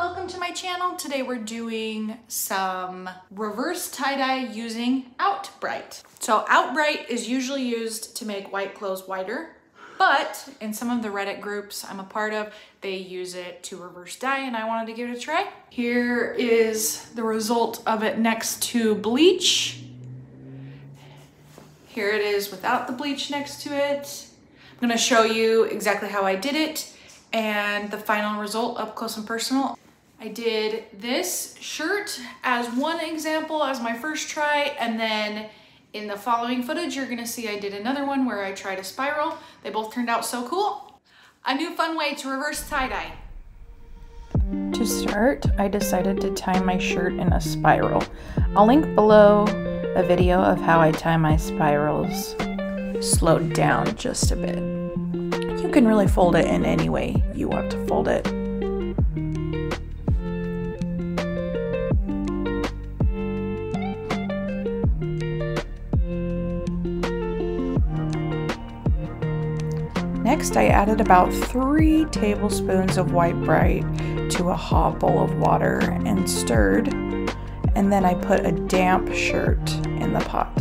welcome to my channel. Today we're doing some reverse tie-dye using Out-Brite. So Out-Brite is usually used to make white clothes whiter, but in some of the Reddit groups I'm a part of, they use it to reverse dye and I wanted to give it a try. Here is the result of it next to bleach. Here it is without the bleach next to it. I'm gonna show you exactly how I did it and the final result up close and personal. I did this shirt as one example as my first try and then in the following footage you're gonna see I did another one where I tried a spiral. They both turned out so cool. A new fun way to reverse tie-dye. To start, I decided to tie my shirt in a spiral. I'll link below a video of how I tie my spirals slowed down just a bit. You can really fold it in any way you want to fold it. Next, I added about three tablespoons of White Brite to a hot bowl of water and stirred, and then I put a damp shirt in the pot.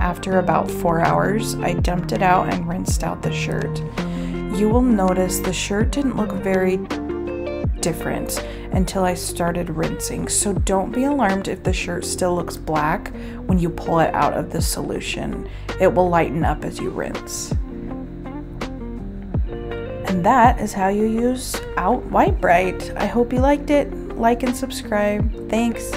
After about four hours, I dumped it out and rinsed out the shirt. You will notice the shirt didn't look very different until I started rinsing, so don't be alarmed if the shirt still looks black when you pull it out of the solution. It will lighten up as you rinse. And that is how you use Out White Brite. I hope you liked it. Like and subscribe. Thanks.